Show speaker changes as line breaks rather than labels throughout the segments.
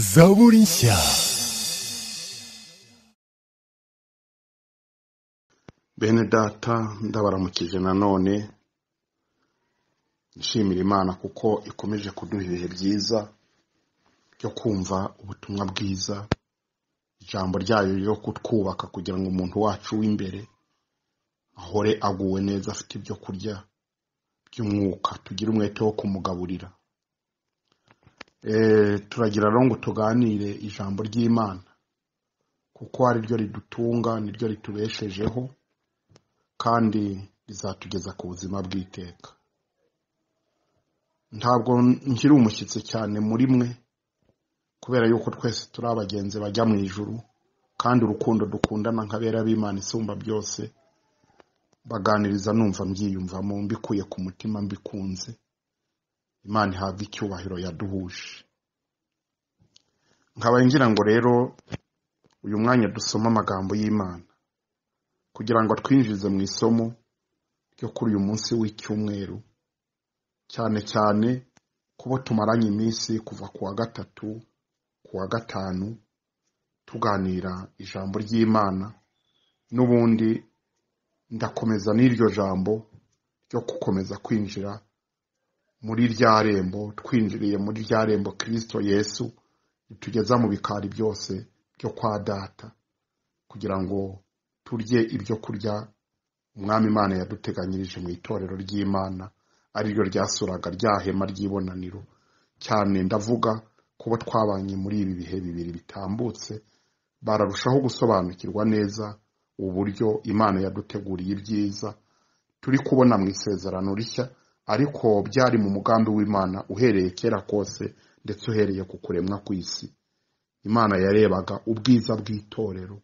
zaburi nshya
bene data ndabaramukije nanone nshimira imana kuko ikomeje kuduha ibihe byiza byo kumva ubutumwa bwiza. Ijambo ryayo ryo kutwubaka kugira ngo umuntu wacu w'imbere ahore aguwe neza afite ibyo kurya by'umwuka. Tugire umwete wo kumugaburira. Turagira rero ngo tuganire ijambo ry'imana. Kuko ari ryo ridutunga niryo ritubeshejeho kandi rizatugeza ku buzima bw'iteka. Ntabwo nkiri umushyitsi cyane muri mwe kubera yuko twese turi abagenzi bajya mu ijuru kandi urukundo dukundana nk'abera b'imana isumba byose baganiriza numva mbyiyumvamo mbikuye ku mutima mbikunze. Imana ihabwa icyubahiro yaduhuje. Nkaba ngira ngo rero uyu mwanya dusome amagambo y'imana kugira ngo twinjize mu isomo ryo kuri uyu munsi w'icyumweru cyane cyane kubo tumaranye iminsi kuva ku wa gatatu ku wa gatanu tuganira ijambo ry'imana n'ubundi ndakomeza n'iryo jambo ryo gukomeza kwinjira muri rya rembo twinjiriye muri rya rembo kirisito yesu ritugeza mu bikari byose byo kwa data kugira ngo turye ibyo kurya umwami imana yaduteganyirije mu itorero ry'imana ari ryo ryasuraga rya hema ry'ibonaniro. Cyane ndavuga kuba twabanye muri ibi bihe bibiri bitambutse bararushaho gusobanukirwa neza uburyo imana yaduteguriye ibyiza turi kubona mu isezerano rishya ariko byari mu mugambi w'imana uhereye kera kose ndetse uhereye ku kuremwa kw'isi. Imana yarebaga ubwiza bw'itorero.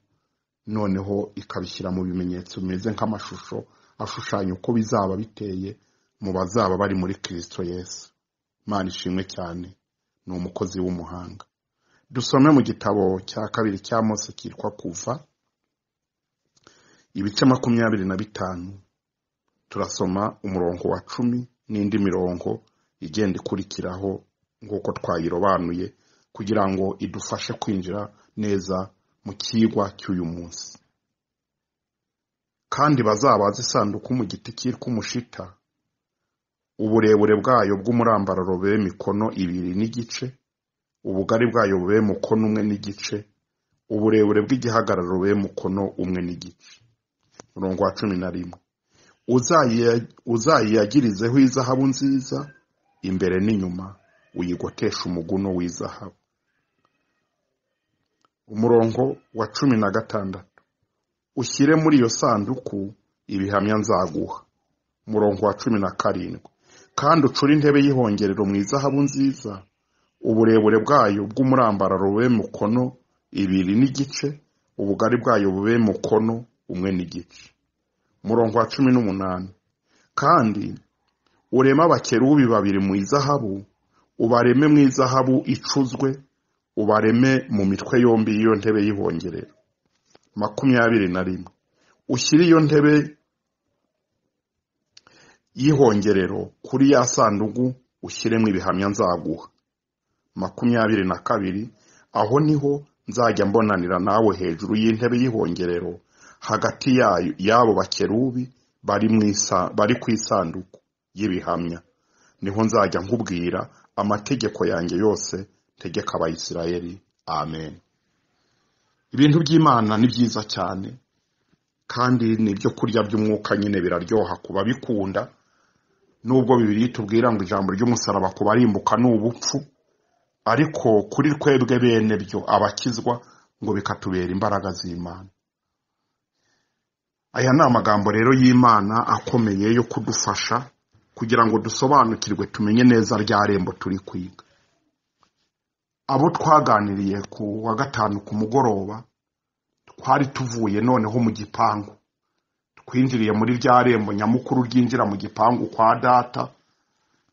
Noneho ikabishyira mu bimenyetso bimeze nk'amashusho ashushanya uko bizaba biteye mu bazaba bari muri kirisito yesu. Imana ishimwe cyane. Ni umukozi w'umuhanga. Dusome mu gitabo cya kabiri cya mose cyitwa kuva ibice makumyabiri na bitanu. Turasoma umurongo wa cumi n'indi mirongo igenda ikurikiraho nk'uko twayirobanuye kugira ngo idufashe kwinjira neza mu kigwa cy'uyu munsi. Kandi bazabaze isanduku mu giti cyitwa umushita. Uburebure bwayo bw'umurambararo bube mikono ibiri n'igice ubugari bwayo bube mukono umwe n'igice uburebure bw'igihagararo bube mukono umwe n'igice. Umurongo wa cumi na rimwe. Uzayiyagirizeho izahabu nziza imbere n'inyuma uyigoteshe umuguno w'izahabu. Umurongo wa cumi na gatandatu. Ushyire muri iyo sanduku ibihamya nzaguha. Umurongo wa cumi na karindwi. Kandi ucure intebe y'ihongerero mu izahabu nziza uburebure bwayo bw'umurambararo bube mukono ibiri n'igice ubugari bwayo bube mukono umwe n'igice. Umurongo wa cumi n'umunani. Kandi ureme abakerubi babiri mu izahabu ubareme mu izahabu icuzwe ubareme mu mitwe yombi y'iyo ntebe y'ihongerero makumyabiri na rimwe. Ushyire iyo ntebe y'ihongerero kuri ya sanduku ushyiremo ibihamya nzaguha. Makumyabiri na kabiri. Aho ni ho nzajya mbonanira nawe hejuru y'intebe y'ihongerero hagati y'abo bakerubi bari ku isanduku y'ibihamya. Niho nzajya nkubwira amategeko yanjye yose tegeka abayisirayeli amen. Ibintu by'imana ni byiza cyane kandi ni ibyo kurya by'umwuka nyine biraryoha ku babikunda. Nubwo bibiri tubwira ngo ijambo ry'umusaraba ku barimbuka ni ubupfu ariko kuri twebwe bene byo abakizwa ngo bikatubera imbaraga z'imana. Aya ni amagambo rero y'imana akomeye yo kudufasha kugira ngo dusobanukirwe tumenye neza rya rembo turi kwiga. Abo twaganiriye ku wa gatanu ku mugoroba twari tuvuye noneho mu gipangu. Twinjiriye muri rya rembo nyamukuru ryinjira mu gipangu kwa data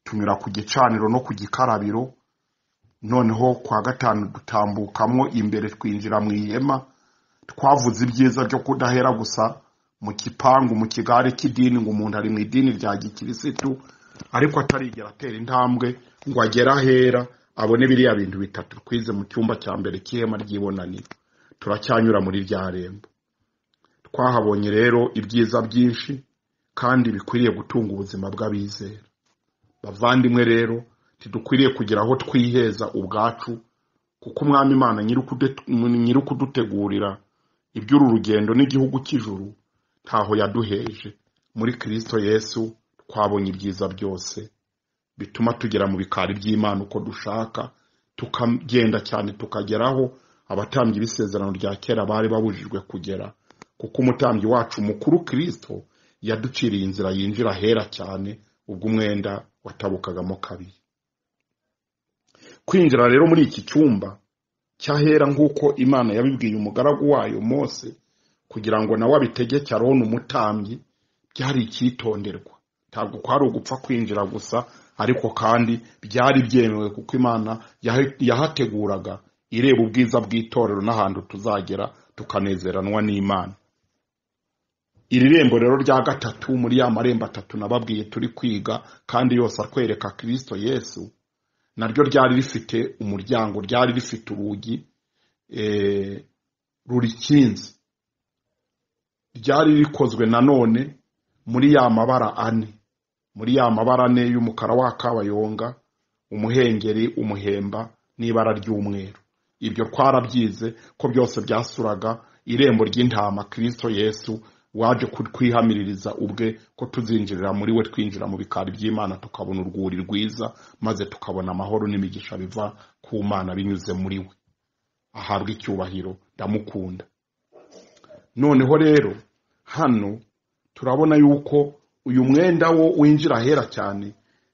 tunyura ku gicaniro no ku gikarabiro. Noneho kwa gatanu dutambukamo imbere twinjira mu ihema. Twavuze ibyiza byo kudahera gusa mu gipangu mu kigare cy'idini ngo umuntu ari mu idini rya gikirisitu ariko atarigera atera intambwe ngo agere ahera abone biriya bintu bitatu. Twize mu cyumba cya mbere cy'ihema ry'ibonaniro. Turacyanyura muri rya rembo. Twahabonye rero ibyiza byinshi kandi bikwiriye gutunga ubuzima bw'abizera. Bavandimwe rero ntidukwiriye kugira aho twiheza ubwacu kuko umwami imana nyiri ukudutegurira iby'uru rugendo n'igihugu cy'ijuru ntaho yaduheje. Muri kirisito yesu twabonye ibyiza byose bituma tugera mu bikari by'imana uko dushaka tukagenda cyane tukageraho. Abatambyi b'isezerano rya kera bari babujijwe kugera kuko umutambyi wacu mukuru kirisito yaduciriye inzira yinjira ahera cyane ubwo umwenda watabukagamo kabiri. Kwinjira rero muri iki cyumba cyahera nk'uko imana yabibwiye umugaragu wayo mose kugira ngo nawe abitegeke arone umutambyi byari icyitonderwa. Ntabwo kwari ugupfa kwinjira gusa ariko kandi byari byemewe kuko imana yahateguraga ireba ubwiza bw'itorero n'ahantu tuzagera tukanezeranwa n'imana. Iri rembo rero rya gatatu muri ya marembo atatu nababwiye turi kwiga kandi yose atwereka kirisito yesu naryo ryari rifite umuryango ryari rifite urugi rurikinze. Ryari rikozwe nanone muri ya mabara ane. Muri ya mabara ane y'umukara wa kabayonga umuhengeri umuhemba n'ibara ry'umweru. Ibyo twarabyize ko byose byasuraga irembo ry'intama kirisito yesu waje kutwihamiririza ubwe ko tuzinjirira muri we twinjira mu bikari by'imana tukabona urwuri rwiza maze tukabona amahoro n'imigisha biva ku mana binyuze muri we. Ahabwa icyubahiro ndamukunda. Noneho rero hano turabona yuko uyu mwenda wo winjira ahera cyane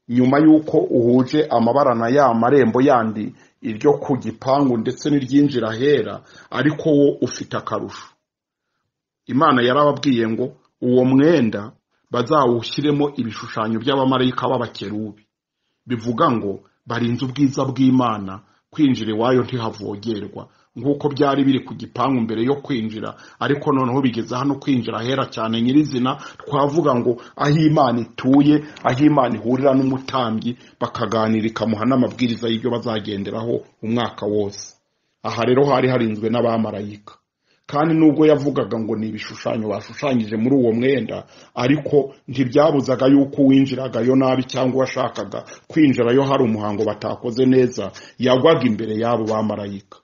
nyuma y'uko uhuje amabara na ya marembo yandi iryo ku gipangu ndetse n'iryinjira ahera ariko wo ufite akarusho. Imana yarababwiye ngo uwo mwenda bazawushyiremo ibishushanyo by'abamarayika b'abakerubi. Bivuga ngo barinze ubwiza bw'imana kwinjira iwayo ntihavogerwa nk'uko byari biri ku gipangu mbere yo kwinjira. Ariko noneho bigeze hano kwinjira ahera cyane nyirizina twavuga ngo aho imana ituye aho imana ihurira n'umutambyi bakaganira ikamuha n'amabwiriza y'ibyo bazagenderaho umwaka wose. Aha rero hari harinzwe n'abamarayika. Kandi nubwo yavugaga ngo ni ibishushanyo bashushanyije muri uwo mwenda ariko ntibyabuzaga yuko uwinjiragayo nabi cyangwa uwashakaga kwinjirayo hari umuhango batakoze neza yagwaga imbere y'abo bamarayika.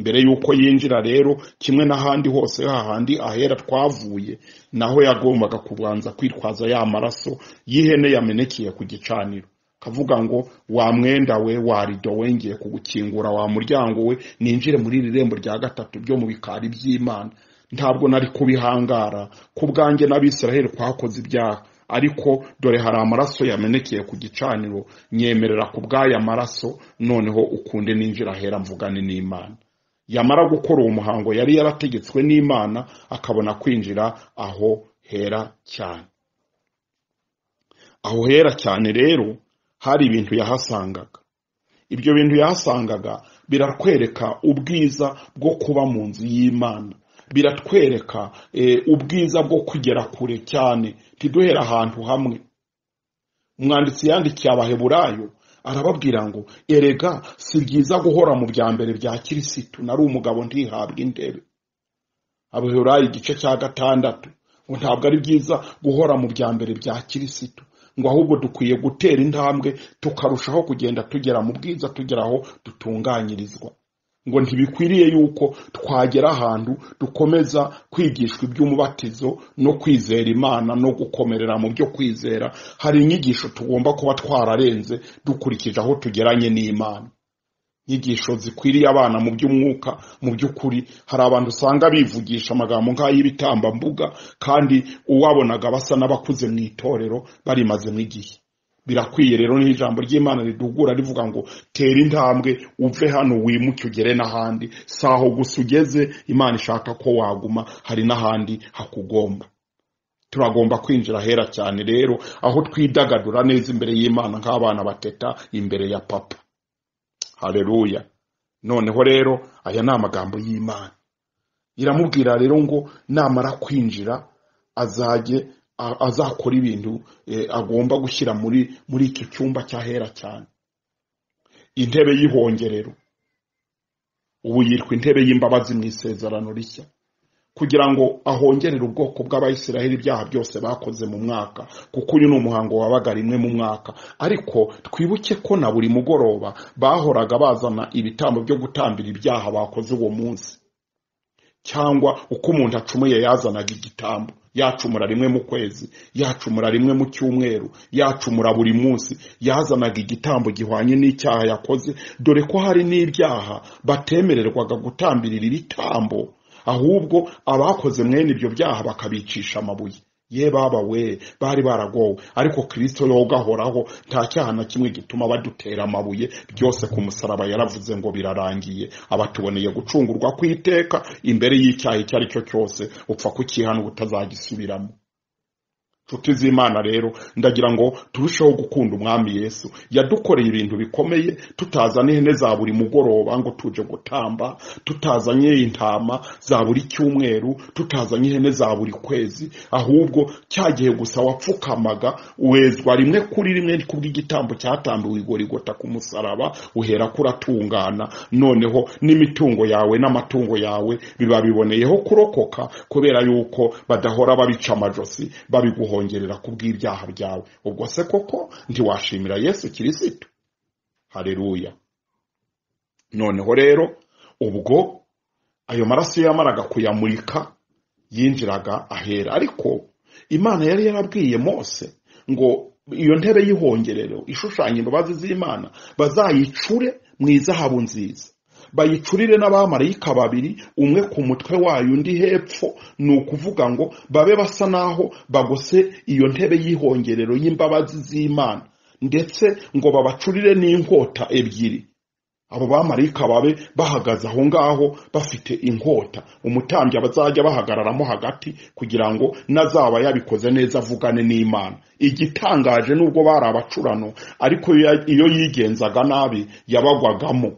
Mbere y'uko yinjira rero kimwe n'ahandi hose hahandi ahera twavuye naho yagombaga kubanza kwitwaza ya maraso y'ihene yamenekeye ku gicaniro. Kavuga ngo wa mwenda we wa rido wengeye kugukingura wa muryango we ninjire muri iri rembo rya gatatu byo mu bikari by'imana. Ntabwo nari kubihangara ku bwanjye n'abisiraheli twakoze ibyaha. Ariko dore hari amaraso yamenekeye ku gicaniro nyemerera ku bw'aya maraso noneho ukunde ninjira ahera mvugane n'imana. Yamara gukora uwo muhango yari yarategetswe n'imana akabona kwinjira aho hera cyane. Aho hera cyane rero hari ibintu yahasangaga. Ibyo bintu yahasangaga biratwereka ubwiza bwo kuba mu nzu y'imana. Biratwereka ubwiza bwo kugera kure cyane. Ntiduhere ahantu hamwe. Umwanditsi yandikiye abaheburayo arababwira ngo erega si byiza guhora mu bya mbere bya kirisitu nari umugabo ntihabwa intebe. Abaheburayo igice cya gatandatu. Ngo ntabwo ari byiza guhora mu bya mbere bya kirisitu ngo ahubwo dukwiye gutera intambwe tukarushaho kugenda tugera mu bwiza tugera aho dutunganyirizwa. Ngo ntibikwiriye yuko twagera ahantu dukomeza kwigishwa iby'umubatizo no kwizera imana no gukomerera mu byo kwizera. Hari inyigisho tugomba kuba twararenze dukurikije aho tugeranye n'imana. Inyigisho zikwiriye abana mu by'umwuka mu by'ukuri. Hari abantu usanga bivugisha amagambo nk'ay'ibitambambuga kandi uwabonaga basa n'abakuze mu itorero barimazemo igihe. Birakwiye rero n'ijambo ry'imana ridugura rivuga ngo tera intambwe uve hano wimuke ugere n'ahandi. Si aho gusa ugeze imana ishaka ko waguma hari n'ahandi hakugomba. Turagomba kwinjira ahera cyane rero aho twidagadura neza imbere y'imana nk'abana bateta imbere ya papa. Hareruya noneho rero aya ni amagambo y'imana. Iramubwira rero ngo namara kwinjira azajye azakora ibintu agomba gushyira muri muri icyo cyumba cyahera cyane. Intebe y'ihongerero ubu yitwa intebe y'imbabazi mu isezerano rishya. Kugira ngo ahongerere ubwoko bw'abayisiraheli ibyaha byose bakoze mu mwaka kuko uyu ni umuhango wabaga rimwe mu mwaka. Ariko twibuke ko na buri mugoroba bahoraga bazana ibitambo byo gutambira ibyaha bakoze uwo munsi. Cyangwa uko umuntu acumuye yazanaga igitambo. Yacumura rimwe mu kwezi yacumura rimwe mu cyumweru yacumura buri munsi. Yazanaga igitambo gihwanye n'icyaha yakoze dore ko hari n'ibyaha batemererwaga gutambirira ibitambo ahubwo abakoze mwene ibyo byaha bakabicisha amabuye. Ye baba we bari baragowe. Ariko kirisito yo ugahoraho nta cyaha na kimwe gituma badutera amabuye. Byose ku musaraba yaravuze ngo birarangiye. Abatuboneye gucungurwa kw'iteka imbere y'icyaha icyo ari cyo cyose upfa kukihana ubutazagisubiramo nshuti z'imana rero ndagira ngo turusheho gukunda umwami yesu. Yadukoreye ibintu bikomeye tutazanye ihene za buri mugoroba ngo tuje gutamba tutazanye intama za buri cyumweru tutazanye ihene za buri kwezi ahubwo cyagihe gusa wapfukamaga wezwa rimwe kuri rimwe kubw'igitambo cyatambiwe igorigota ku musaraba uhera ko uratungana noneho n'imitungo yawe n'amatungo yawe biba biboneyeho kurokoka kubera yuko badahora babica amajosi babiguho kongerera kubw'ibyaha byawe. Ubwo se koko ntiwashimira yesu kirisito hareruya noneho rero ubwo ayo maraso yamaraga kuyamurika yinjiraga ahera. Ariko imana yari yarabwiye mose ngo iyo ntebe y'ihongerero ishushanya imbabazi z'imana bazayicure mu izahabu nziza. Bayicurire n'abamarayika babiri umwe ku mutwe wayo undi hepfo ni ukuvuga ngo babe basa naho bagose iyo ntebe y'ihongerero y'imbabazi z'imana. Ndetse ngo babacurire n'inkota ebyiri. Abo bamarayika babe bahagaze aho ngaho bafite inkota. Umutambyi bazajya bahagararamo hagati kugira ngo nazaba yabikoze neza avugane n'imana. Igitangaje nubwo bari abacurano ariko iyo yigenzaga nabi yabagwagamo.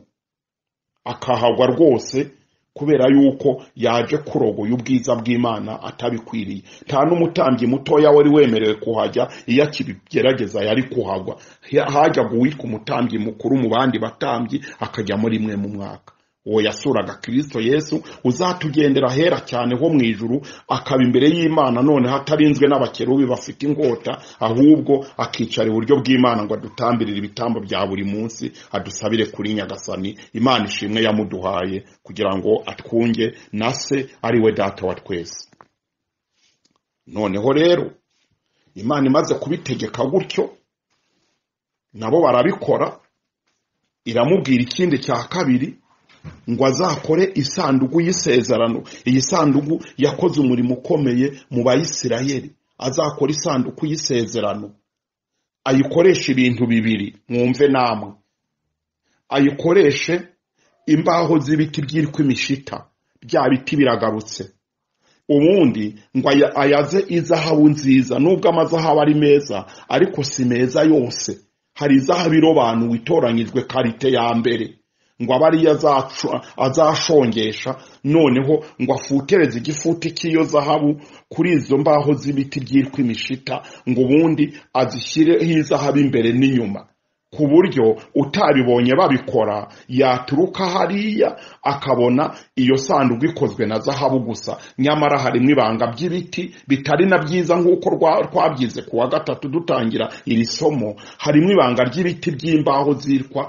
Akahagwa rwose kubera yuko yaje kurogoya ubwiza bw'imana atabikwiriye. Nta n'umutambyi mutoya wari wemerewe kuhajya iyo akibigerageza yari kuhagwa. Hajyaga uwitwa umutambyi mukuru mu bandi batambyi akajyamo rimwe mu mwaka. Uwo yasuraga kirisito yesu uzatugendera hera cyane ho mu ijuru akaba imbere y'imana noneho atarinzwe n'abakerubi bafite inkota ahubwo akicara iburyo bw'imana ngo adutambirire ibitambo bya buri munsi adusabire kuri nyagasani imana ishimwe yamuduhaye kugira ngo atwunge na se ari we data wa twese. Noneho rero imana imaze kubitegeka gutyo nabo barabikora iramubwira ikindi cya kabiri ngo azakore isanduku y'isezerano. Iyi sanduku yakoze umurimo ukomeye mu bayisirayeli azakora isanduku y'isezerano. Ayikoreshe ibintu bibiri mwumve namwe. Ayikoreshe imbaho z'ibiti byitwa imishita bya biti biragarutse. Ubundi ngo ayaze izahabu nziza nubwo amazahabu ari meza ariko si meza yose. Hari izahabu irobanuwe itoranyijwe karite ya mbere. Ngo abe ariyo azashongesha. Noneho ngo afutereze igifuti cy'iyo zahabu kuri izo mbaho z'ibiti byitwa imishita ngo ubundi azishyireho izahabu imbere n'inyuma. Ku buryo utabibonye babikora yaturuka hariya akabona iyo sanduku ikozwe na zahabu gusa. Nyamara harimo ibanga by'ibiti bitari na byiza nk'uko twabyize ku wa gatatu dutangira iri somo. Harimo ibanga ry'ibiti by'imbaho zitwa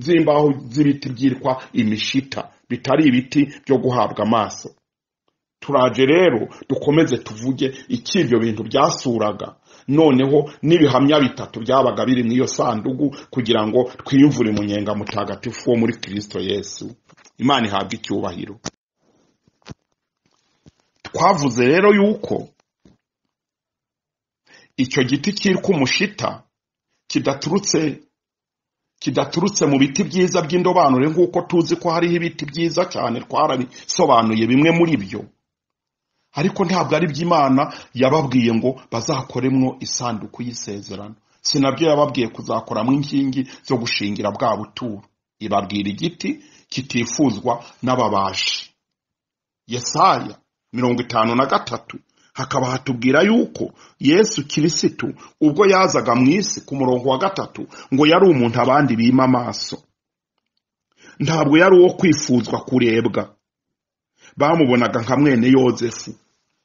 z'imbaho z'ibiti byitwa imishita bitari ibiti byo guhabwa amaso. Turaje rero dukomeze tuvuge iki ibyo bintu byasuraga. Noneho n'ibihamya bitatu byabaga biri mu iyo sanduku kugira ngo twiyumvure umunyenga mutagatifu wo muri kirisito yesu. Imana ihabwa icyubahiro. Twavuze rero yuko icyo giti cyitwa umushita kidaturutse kidaturutse mu biti byiza by'indobanure nk'uko tuzi ko hariho ibiti byiza cyane twarabisobanuye bimwe muri byo. Ariko ntabwo ari by'imana yababwiye ngo bazakoremwo isanduku y'isezerano. Si na byo yababwiye kuzakoramo inkingi zo gushingira bwa buturo. Ibabwira igiti kitifuzwa n'ababaji. Yesaya mirongo itanu na gatatu hakaba hatubwira yuko yesu kirisitu ubwo yazaga mu isi ku murongo wa gatatu ngo yari umuntu abandi bima amaso. Ntabwo yari uwo kwifuzwa kurebwa. Bamubonaga nka mwene yozefu.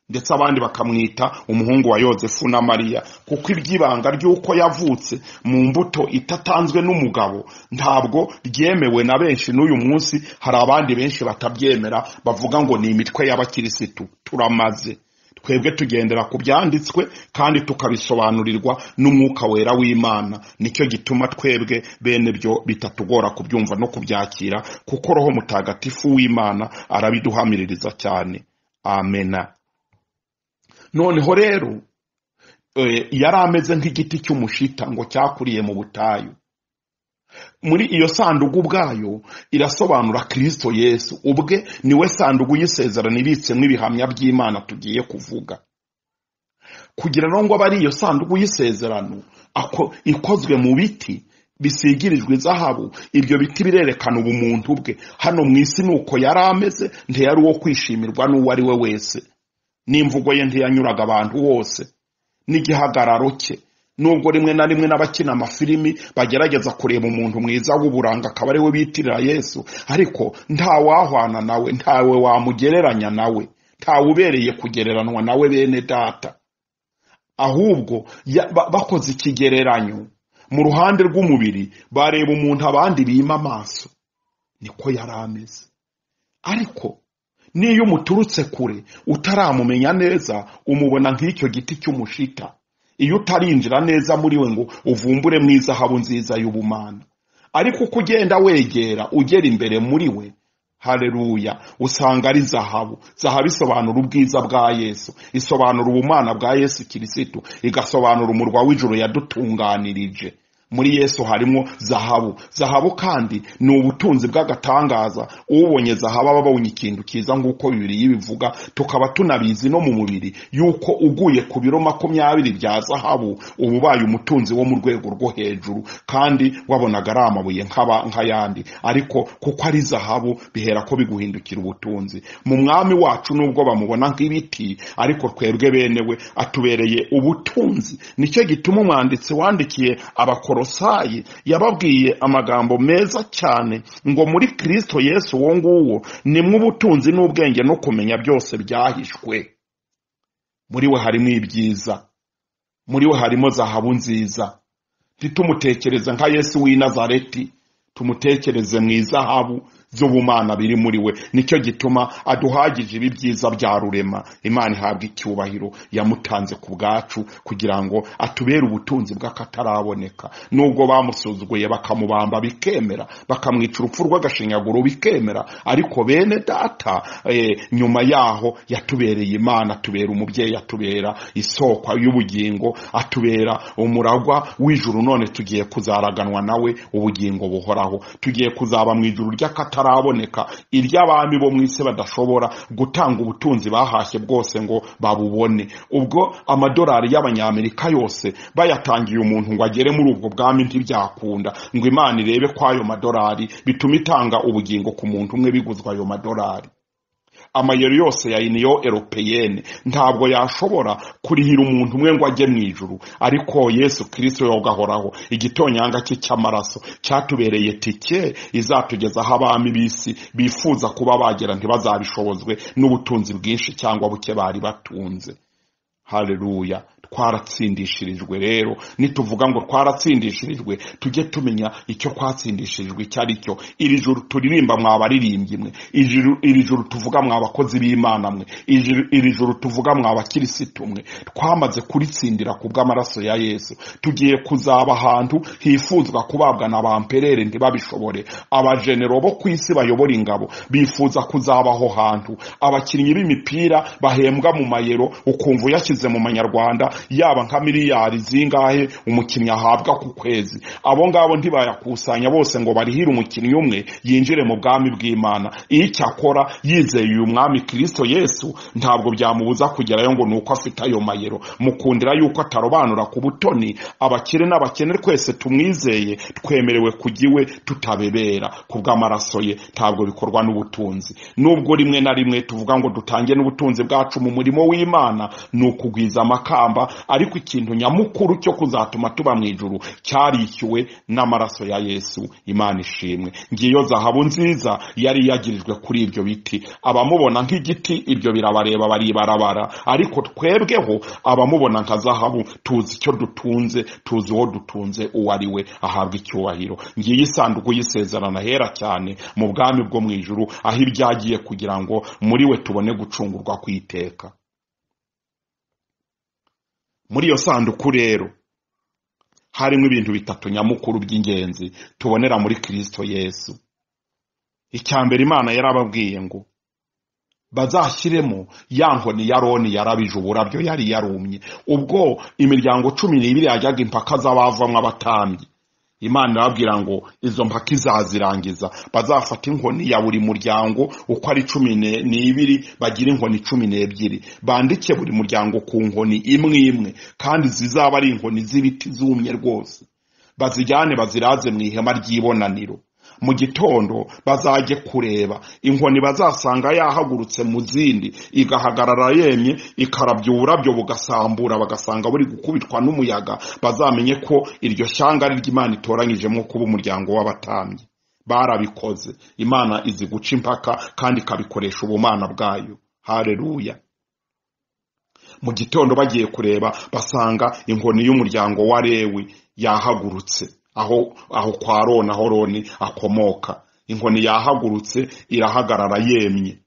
Ndetse abandi bakamwita umuhungu wa yozefu na mariya. Kuko iby'ibanga ry'uko yavutse mu mbuto itatanzwe n'umugabo ntabwo ryemewe na benshi n'uyu munsi. Hari abandi benshi batabyemera bavuga ngo ni imitwe y'abakirisitu. Turamaze. Twebwe tugendera ku byanditswe kandi tukabisobanurirwa n'umwuka wera w'imana. Nicyo gituma twebwe bene byo bitatugora kubyumva no kubyakira kuko roho mutagatifu w'imana arabiduhamiririza cyane. Amena. Noneho rero yari ameze nk'igiti cy'umushita ngo cyakuriye mu butayu. Muri iyo sanduku ubwayo irasobanura kirisito yesu. Ubwe ni we sanduku y'isezerano ibitsemo ibihamya by'imana tugiye kuvuga. Kugira ngo abe ari iyo sanduku y'isezerano ikozwe mu biti bisigirijwe izahabu ibyo biti birerekana ubumuntu bwe. Hano mu isi ni uko yari ameze ntiyari uwo kwishimirwa n'uwo ari we wese. N'imvugo ye ntiyanyuraga abantu bose. N'igihagararo cye. Nubwo rimwe na rimwe n'abakina amafilimi bagerageza kureba umuntu mwiza w'uburanga akaba ari we bitirira yesu ariko ntawahwana nawe ntawe wamugereranya nawe ntawe ubereye kugereranwa nawe bene data. Ahubwo bakoze ikigereranyo. Mu ruhande rw'umubiri bareba umuntu abandi bima amaso. Niko yari ameze. Ariko n'iyo umuturutse kure utaramumenya neza umubona nk'icyo giti cy'umushita. Iyo utarinjira neza muri we ngo uvumbure mu izahabu nziza y'ubumana. Ariko uko ugenda wegera ugera imbere muri we hareruya usanga ari zahabu. Zahabu isobanura ubwiza bwa yesu isobanura ubumana bwa yesu kirisitu igasobanura umurwa w'ijoro yadutunganirije. Muri yesu harimo zahabu. Zahabu kandi ni ubutunzi bw'agatangaza. Ubonye zahabu aba abonye ikintu cyiza nk'uko bibiri bivuga tukaba tunabizi no mu mubiri yuko uguye ku biro makumyabiri bya zahabu uba ubaye umutunzi wo mu rwego rwo hejuru kandi wabonaga ari amabuye nk'ayandi. Ariko kuko ari zahabu bihera ko biguhindukira ubutunzi. Mu mwami wacu nubwo bamubona nk'ibiti ariko twebwe benewe atubereye ubutunzi. Nicyo gituma umwanditsi wandikiye abakoro abakorosayi yababwiye amagambo meza cyane ngo muri kirisito yesu uwo nguwo nimwo ubutunzi n'ubwenge no kumenya byose byahishwe muri we harimo ibyiza muri we harimo zahabu nziza. Ntitumutekereze nka yesu w'i nazareti tumutekereze mu izahabu z'ubumana biri muri we. Nicyo gituma aduhagije ibi byiza bya rurema. Imana ihabwa icyubahiro yamutanze ku bwacu kugira ngo atubere ubutunzi bw'akataraboneka. Nubwo bamusuzuguye bakamubamba bikemera. Bakamwica urupfu rw'agashinyaguro bikemera. Ariko bene data nyuma yaho yatubereye imana atubera umubyeyi atubera isoko y'ubugingo atubera umuragwa w'ijuru. None tugiye kuzaraganwa nawe ubugingo buhoraho. Tugiye kuzaba mu ijuru ry'akataraboneka. Hataraboneka iry'abami bo mu isi badashobora gutanga ubutunzi bahashye bwose ngo babubone. Ubwo amadolari y'abanyamerika yose bayatangiye umuntu ngo agere muri ubwo bwami ntibyakunda. Ngo imana irebe ko ayo madolari bituma itanga ubugingo ku muntu umwe biguzwa ayo madolari. Amayero yose ya iniyo eropeyene ntabwo yashobora kurihira umuntu umwe ngo ajye mu ijuru. Ariko yesu kirisito yo gahoraho igitonyanga cye cy'amaraso cyatubereye tike izatugezaho abami b'isi bifuza kuba bagera ntibazabishobozwe n'ubutunzi bwinshi cyangwa buke bari batunze. Hareruya twaratsindishirijwe rero. Nituvuga ngo twaratsindishirijwe tujye tumenya icyo twatsindishirijwe icyo ari cyo. Iri juru turirimba mwabaririmbyi mwe iri juru tuvuga mwabakozi b'imana mwe. Iri juru tuvuga mwabakirisitu mwe. Twamaze kuritsindira ku bw'amaraso ya yesu. Tugiye kuzaba ahantu hifuzwa kubabwa na bamperere ntibabishobore. Abajenero bo ku isi bayobora ingabo. Bifuza kuzaba aho hantu. Abakinnyi b'imipira bahembwa mu mayero. Ukumva uyashyize mu manyarwanda. Yaba nka miliyari zingahe umukinnyi ahabwa ku kwezi. Abo ngabo ntibayakusanya bose ngo barihire umukinnyi umwe yinjire mu bwami bw'imana. Iyo icyakora yizeye uyu mwami kirisito yesu ntabwo byamubuza kugerayo ngo ni uko afite ayo mayero. Mukundira yuko atarobanura ku butoni abakire n'abakene twese tumwizeye twemerewe kujya iwe tutabebera. Ku bw'amaraso ye ntabwo bikorwa n'ubutunzi. Nubwo rimwe na rimwe tuvuga ngo dutange n'ubutunzi bwacu mu murimo w'imana ni ukugwiza amakamba ariko ikintu nyamukuru cyo kuzatuma tuba mu ijuru cyarishyuwe n'amaraso ya yesu imana ishimwe. Ngiyo zahabu nziza yari yagirijwe kuri ibyo biti. Abamubona nk'igiti ibyo birabareba baribarabara. Ariko twebweho abamubona nka zahabu tuzi icyo dutunze tuzi uwo dutunze uwo ari we ahabwa icyubahiro. Ngiyi isanduku y'isezerano ahera cyane mu bwami bwo mu ijuru aho ibyagiye kugira ngo muri we tubone gucungurwa ku iteka muri iyo sanduku rero. Harimo ibintu bitatu nyamukuru by'ingenzi tubonera muri kirisito yesu. Icya mbere imana yarababwiye ngo bazashyiremo ya nkoni ya roni yarabije uburabyo yari yarumye. Ubwo imiryango cumi n'ibiri yajyaga impaka z'abavamo abatambyi. Imana irababwira ngo izo mpaka izazirangiza. Bazafata inkoni ya buri muryango uko ari cumi n'ibiri bagira inkoni cumi n'ebyiri. Bandike buri muryango ku nkoni imwe imwe kandi zizaba ari inkoni z'ibiti zumye rwose. Bazijyane baziraze mu ihema ry'ibonaniro. Mu gitondo bazajye kureba. Inkoni bazasanga yahagurutse mu zindi. Igahagarara yemye ikarabya uburabyo bugasambura. Bagasanga buri gukubitwa n'umuyaga. Bazamenye ko iryo shyanga ari ry'imana itoranyijemo kuba umuryango w'abatambyi. Barabikoze. Imana izi guca impaka kandi ikabikoresha ubumana bwayo. Hareruya mu gitondo bagiye kureba basanga inkoni y'umuryango wa lewi yahagurutse. Aho aho kwa roni aho roni akomoka. Inkoni yahagurutse irahagarara yemye.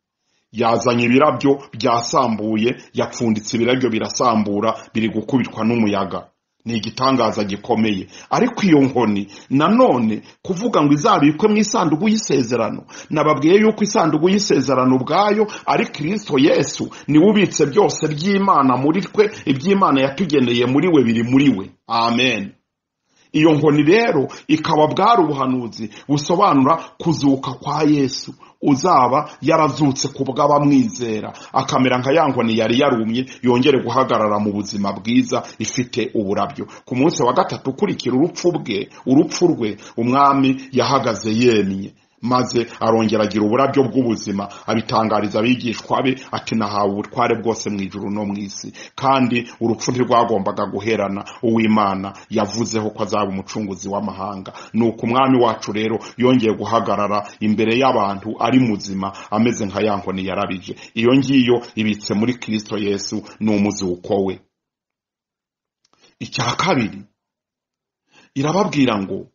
Yazanye ibirabyo byasambuye yapfunditse ibirabyo birasambura biri gukubitwa n'umuyaga. Ni igitangaza gikomeye. Ariko iyo nkoni nanone kuvuga ngo izabikwe mu isanduku y'isezerano nababwiye yuko isanduku y'isezerano ubwayo ari kirisito yesu ni we ubitse byose by'imana muri twe iby'imana yatugeneye muri we biri muri we. Amen. Iyo nkoni rero ikaba bwari ubuhanuzi busobanura kuzuka kwa yesu. Uzaba yarazutse ku bw'abamwizera. Akamera nka ya nkoni yari yarumye yongere guhagarara mu buzima bwiza ifite uburabyo. Ku munsi wa gatatu ukurikira urupfu bwe urupfu rwe umwami yahagaze yemye. Maze arongera agira uburabyo bw'ubuzima. Abitangariza abigishwa be ati nahawe ubutware bwose mu ijuru no mu isi. Kandi urupfu ntirwagombaga guherana. Uwimana yavuzeho ko azaba umucunguzi w'amahanga. Ni uko umwami wacu rero yongeye guhagarara imbere y'abantu ari muzima ameze nka ya nkoni yarabije. Iyo ngiyo ibitse muri kirisito yesu ni umuzuko we. Icya kabiri irababwira ngo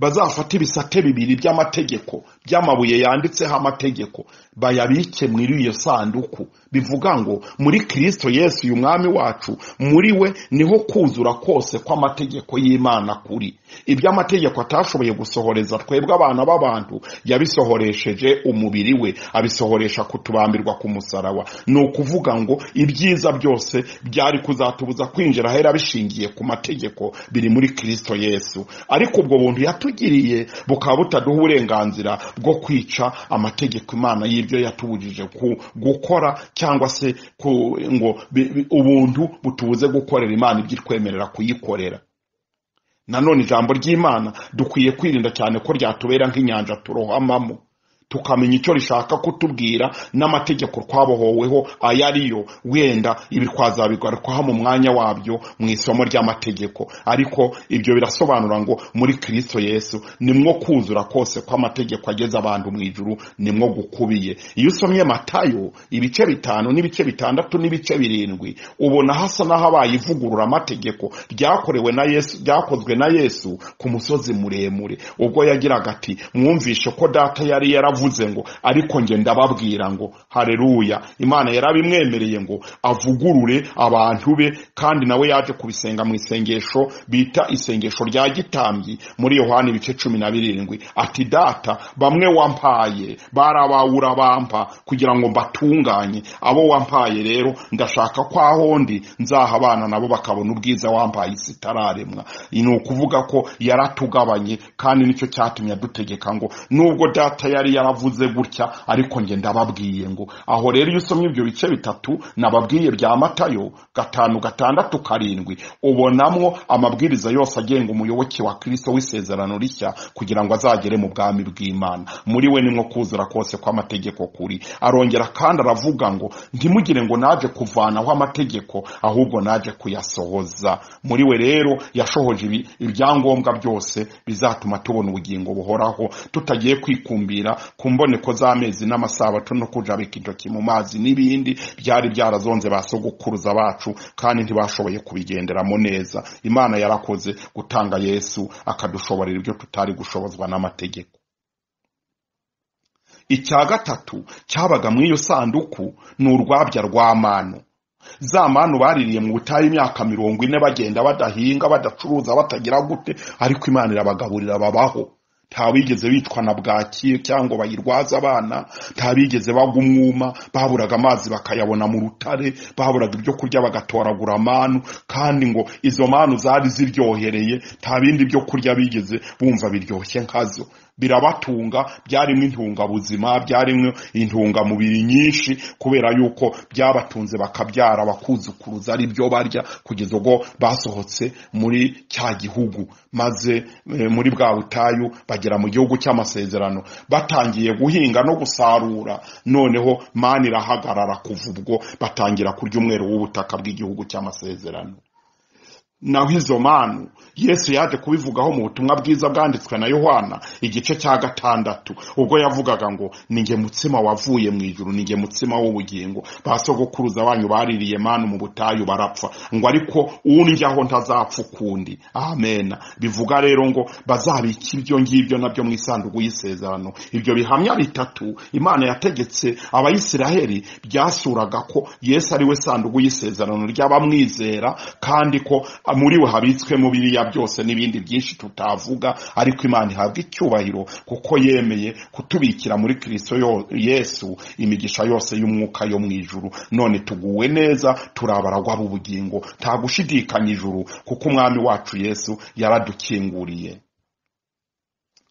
bazafata ibisate bibiri by'amategeko by'amabuye yanditseho amategeko. Bayabike muri iyo sanduku. Bivuga ngo muri kirisito yesu uyu mwami wacu muri we ni ho kuzura kose kw'amategeko y'imana kuri. Ibyo amategeko atashoboye gusohoreza twebwe abana b'abantu yabisohoresheje umubiri we. Abisohoresha kutubambirwa ku musaraba ni ukuvuga ngo ibyiza byose byari kuzatubuza kwinjira ahera bishingiye ku mategeko biri muri kirisito yesu. Ariko ubwo buntu yatugiriye bukaba butaduha uburenganzira bwo kwica amategeko imana y'ibyo yatubujije gukora cyangwa se ngo ubuntu butubuze gukorera imana ibyo itwemerera kuyikorera. Nanone ijambo ry'imana dukwiye kwirinda cyane ko ryatubera nk'inyanja turohamamo. Tukamenya icyo rishaka kutubwira n'amategeko twabohoweho ayo ariyo wenda ibi twazabigarukaho mu mwanya wabyo mu isomo ry'amategeko. Ariko ibyo birasobanura ngo muri kirisito yesu nimwo kuzura kose kw'amategeko ageza abantu mu ijuru nimwo gukubiye. Iyo usomye matayo ibice bitanu n'ibice bitandatu n'ibice birindwi ubona hasa n'ahabaye ivugurura amategeko ryakorewe na yesu ryakozwe na yesu ku musozi muremure. Ubwo yagiraga ati mwumvishe ko data yari yaravuze yaravuze ngo ariko nge ndababwira ngo hareruya imana yarabimwemereye ngo avugurure abantu be kandi nawe yaje kubisenga mu isengesho bita isengesho rya gitambyi muri yohani ibice cumi na birindwi. Ati data bamwe wampaye barabawura bampa kugira ngo mbatunganye. Abo wampaye rero ndashaka ko aho ndi nzaha abana nabo bakabona ubwiza wampaye isi itararemwa ni ukuvuga ko yaratugabanye kandi ni cyo cyatumye adutegeka ngo nubwo data yari yaravuze gutya ariko nge ndababwiye ngo aho rero iyo usomye ibyo bice bitatu nababwiye bya matayo gatanu gatandatu karindwi ubonamwo amabwiriza yose agenga umuyoboke wa kristo w'isezerano rishya kugira ngo azagere mu bwami bw'imana. Muri we nimwo kuzura kose kw'amategeko kuri. Arongera kandi aravuga ngo ntimugire ngo naje kuvanaho amategeko ahubwo naje kuyasohoza. Muri we rero yashohoje ibyangombwa byose bizatuma tubona ubugingo buhoraho. Tutagiye kwikumbira ku mboneko z'amezi n'amasabato no kujabika intoki mu mazi n'ibindi byari byarazonze ba sogokuruza bacu kandi ntibashoboye kubigenderamo neza. Imana yarakoze gutanga yesu akadushoborera ibyo tutari gushobozwa n'amategeko. Icya gatatu cyabaga muri iyo sanduku ni urwabya rwa za manu baririye mu butayu imyaka mirongo ine bagenda badahinga badacuruza batagira gute ariko imana irabagaburira babaho. Nta bigeze bicwa na bwaki cyangwa bayirwaza abana. Nta bigeze bagwa umwuma. Baburaga amazi bakayabona mu rutare. Baburaga ibyo kurya bagatoragura amanu kandi ngo izo manu zari ziryohereye nta bindi byo kurya bigeze bumva biryoshye nkazo birabatunga byarimo intungabuzima byarimo intungamubiri nyinshi kubera yuko byabatunze bakabyara bakuzukuruza ari byo barya kugeza ubwo basohotse muri cya gihugu. Maze eh, muri bwa butayu bagera mu gihugu cy'amasezerano. Batangiye guhinga no gusarura. Noneho mani irahagarara kuva ubwo batangira kurya umweru w'ubutaka bw'igihugu cy'amasezerano. Naho izo manu yesu yaje kubivugaho mu butumwa bwiza bwanditswe na yohana igice cya gatandatu. Ubwo yavugaga ngo ninge mutsima wavuye mu ijuru ninge mutsima w'ubugingo. Ba sogokuruza banyu baririye manu mu butayu barapfa. Ngo ariko undyaho ntazapfa ukundi. Amena bivuga rero ngo bazabika ibyo ngibyo na byo mu isanduku y'isezerano? Ibyo bihamya bitatu imana yategetse abayisiraheli byasuraga ko yesu ari we sanduku y'isezerano ry'abamwizera kandi ko muri we habitswemo biriya byose n'ibindi byinshi tutavuga ariko imana ihabwa icyubahiro kuko yemeye kutubikira muri kristo yo- yesu imigisha yose y'umwuka yo mu ijuru. None tuguwe neza turi abaragwa b'ubugingo nta gushidikanya ijuru kuko umwami wacu yesu yaradukinguriye.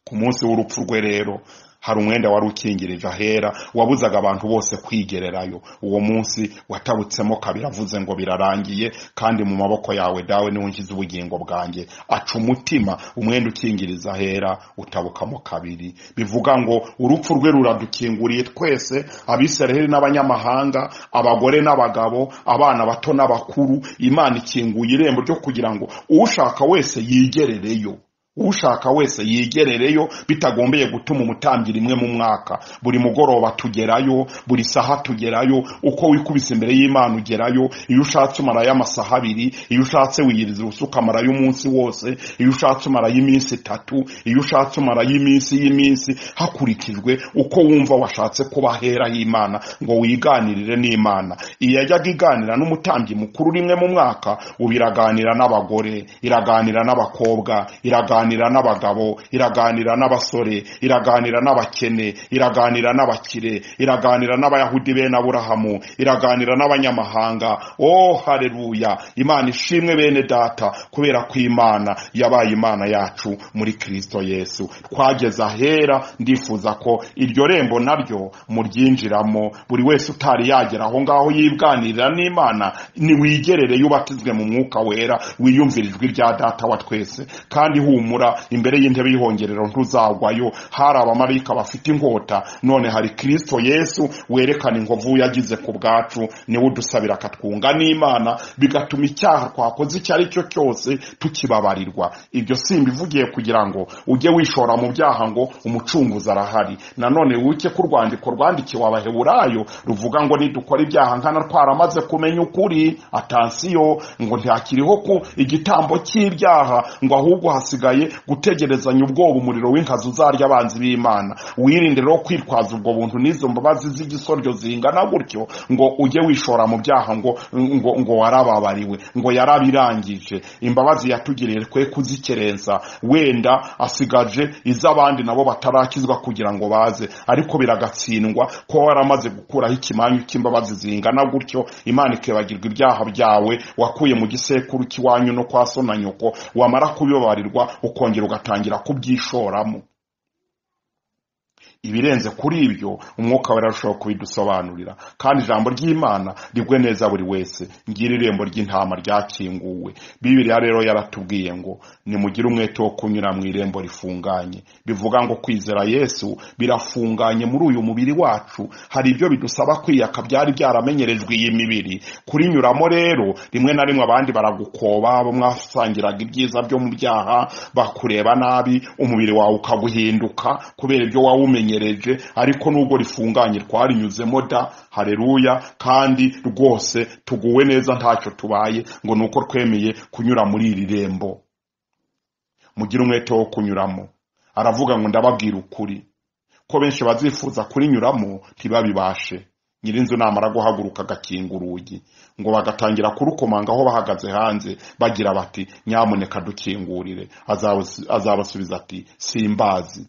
Ku munsi w'urupfu rwe rero hari umwenda wari ukingirije ahera wabuzaga abantu bose kwigererayo uwo munsi watabutsemo kabiri avuze ngo birarangiye kandi mu maboko yawe dawe ni we nshyize ubugingo bwanjye. Aca umutima umwenda ukingiriza ahera utabukamo kabiri. Bivuga ngo urupfu rwe ruradukinguriye twese abisiraheli n'abanyamahanga abagore n'abagabo abana bato n'abakuru. Imana ikinguye irembo ryo kugira ngo ushaka wese yigerereyo. Ushaka wese yigerereyo bitagombeye gutuma umutambyi rimwe mu mwaka. Buri mugoroba tugerayo buri saha tugerayo uko wikubise imbere y'imana ugerayo iyo ushatse umarayo amasaha abiri iyo ushatse wiyiriza ubusa ukamarayo umunsi wose iyo ushatse umarayo iminsi itatu iyo ushatse umarayo iminsi y'iminsi hakurikijwe uko wumva washatse kuba hera y'imana ngo wiganirire n'imana. Iyo yajyaga iganira n'umutambyi mukuru rimwe mu mwaka ubu iraganira n'abagore iraganira n'abakobwa iraganira n'abagabo iraganira n'abasore iraganira n'abakene iraganira n'abakire iraganira n'abayahudi bene aburahamu iraganira n'abanyamahanga. Oh hareruya imana ishimwe bene data kubera ko imana yabaye imana yacu muri kristo yesu. Twageze ahera ndifuza ko iryo rembo naryo muryinjiramo. Buri wese utari yagera aho ngaho yibwanirira n'imana niwigerere yubatizwe mu mwuka wera wiyumvira ijwi rya data wa twese. Kandi humura imbere y'intebe y'ihongerero ntuzagwayo. Hari abamarayika bafite inkota none hari kristo yesu werekana inkovu yagize ku bwacu ni we udusabira akatwunga n'imana bigatuma icyaha twakoze icyo ari cyo cyose tukibabarirwa. Ibyo simbivugiye kugira ngo ujye wishora mu byaha ngo umucunguzi arahari. Nanone wibuke ko urwandiko rwandikiwe abaheburayo ruvuga ngo nidukora ibyaha nkana twaramaze kumenya ukuri atansiyo ngo ntakiriho ku igitambo cy'ibyaha ngo ahubwo hasigaye hasigaye gutegerezanya ubwoba umuriro w'inkazi uzarya abanzi b'imana. Wirinde rero kwitwaza ubwo buntu n'izo mbabazi z'igisoryo zingana gutyo ngo ujye wishora mu byaha ngo ngo ngo warababariwe ngo yarabirangije. Imbabazi yatugiriye twe kuzikerensa. Wenda asigaje iz'abandi nabo batarakizwa kugira ngo baze. Ariko biragatsindwa ko waramaze gukuraho ikimanyu cy'imbabazi zingana gutyo. Imana ikibagirwa ibyaha byawe. Wakuye mu gisekuru cy'iwanyu no kwa so na nyoko wamara kubibabarirwa ukongera ugatangira kubyishoramo. Ibirenze kuri ibyo umwuka we arushaho kubidusobanurira. Kandi ijambo ry'imana rigwe neza buri wese. Ngira irembo ry'intama ryakinguwe. Bibiriya rero yaratubwiye ngo nimugire umwete wo kunyura mu irembo rifunganye. Bivuga ngo kwizera yesu birafunganye muri uyu mubiri wacu. Hari ibyo bidusaba kwiyaka byari byaramenyerejwe iyi mibiri. Kurinyuramo rero rimwe na rimwe abandi baragukoba abo mwasangiraga ibyiza byo mu byaha bakureba nabi umubiri wawe ukaguhinduka kubera ibyo wawumenye tumenyereje ariko nubwo rifunganye twarinyuzemo da hareruya kandi rwose tuguwe neza ntacyo tubaye ngo ni uko twemeye kunyura muri iri rembo. Mugire umwete wo kunyuramo. Aravuga ngo ndababwira ukuri. Ko benshi bazifuza kurinyuramo ntibabibashe. Nyirinzu namara guhaguruka agakinga urugi. Ngo bagatangira kurukomanga aho bahagaze hanze bagira bati nyamuneka dukingurire. Azabasubiza ati simbazi.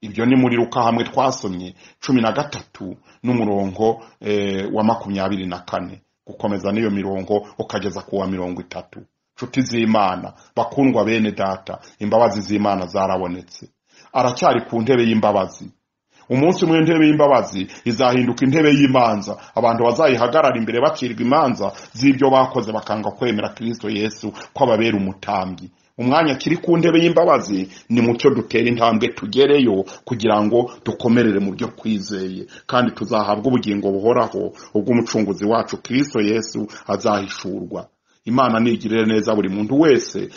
Ibyo ni muri ruka hamwe twasomye cumi na gatatu n'umurongo wa makumyabiri na kane. Gukomeza n'iyo mirongo ukageza ku wa mirongo itatu. Nshuti z'imana bakundwa bene data imbabazi z'imana zarabonetse. Aracyari ku ntebe y'imbabazi. Umunsi umwe intebe y'imbabazi izahinduka intebe y'imanza. Abantu bazayihagarara imbere bacirwa imanza z'ibyo bakoze bakanga kwemera kirisito yesu ko ababera umutambyi. Umwanya kiri ku ntebe y'imbabazi ni mucyo dutera intambwe tugereyo kugira ngo dukomerere mu byo twizeye. Kandi tuzahabwa ubugingo buhoraho ubwo umucunguzi wacu kirisito yesu azahishurwa. Imana nigirire neza buri muntu wese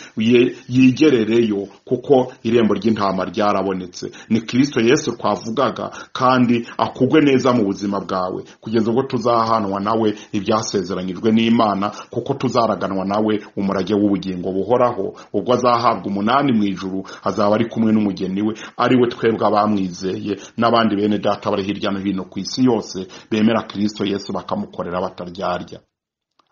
yigerereyo kuko irembo ry'intama ryarabonetse. Ni kirisito yesu twavugaga kandi akugwe neza mu buzima bwawe. Kugeza ubwo tuzahanwa nawe ibyasezeranyijwe n'imana kuko tuzaraganwa nawe umurage w'ubugingo buhoraho. Ubwo azahabwa umunani mu ijuru azaba ari kumwe n'umugeni we ari we twebwe abamwizeye. N'abandi bene data bari hirya no hino ku isi yose bemera kirisito yesu bakamukorera bataryarya.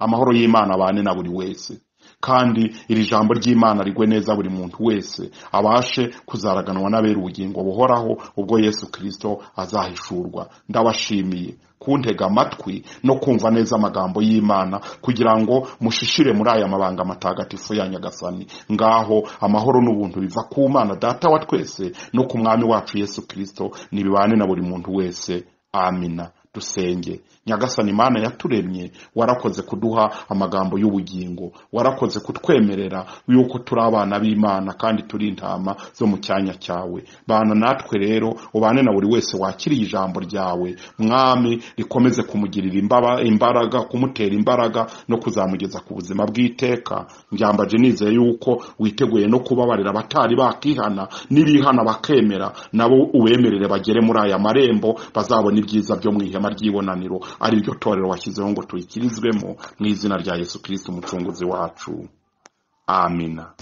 Amahoro y'imana abane na buri wese. Kandi iri jambo ry'imana rigwe neza buri muntu wese. Abashe kuzaraganwa n'abera ubugingo buhoraho ubwo yesu kirisito azahishurwa. Ndabashimiye. Kuntega amatwi no kumva neza amagambo y'imana kugira ngo mushishire muri aya mabanga matagatifu ya nyagasani. Ngaho amahoro n'ubuntu biva ku mana data wa twese no ku mwami wacu yesu kirisito nibibane na buri muntu wese. Amina. Dusenge. Nyagasani imana yaturemye warakoze kuduha amagambo y'ubugingo. Warakoze kutwemerera yuko turi abana b'imana kandi turi intama zo mu cyanya cyawe. Bana natwe rero ubane na buri wese wakiriye ijambo ryawe. Mwami rikomeze kumugirira imbaraga kumutera imbaraga no kuzamugeza ku buzima bw'iteka. Mbyambaje nizeye yuko witeguye no kubabarira abatari bakihana n'ibihana bakemera. Nabo ubemerere bagere muri aya marembo bazabona ibyiza byo mu ihema ry'ibonaniro ari ryo torero washyizeho ngo tuyikirizwemo mu izina rya yesu kirisiti umucunguzi wacu. Amina.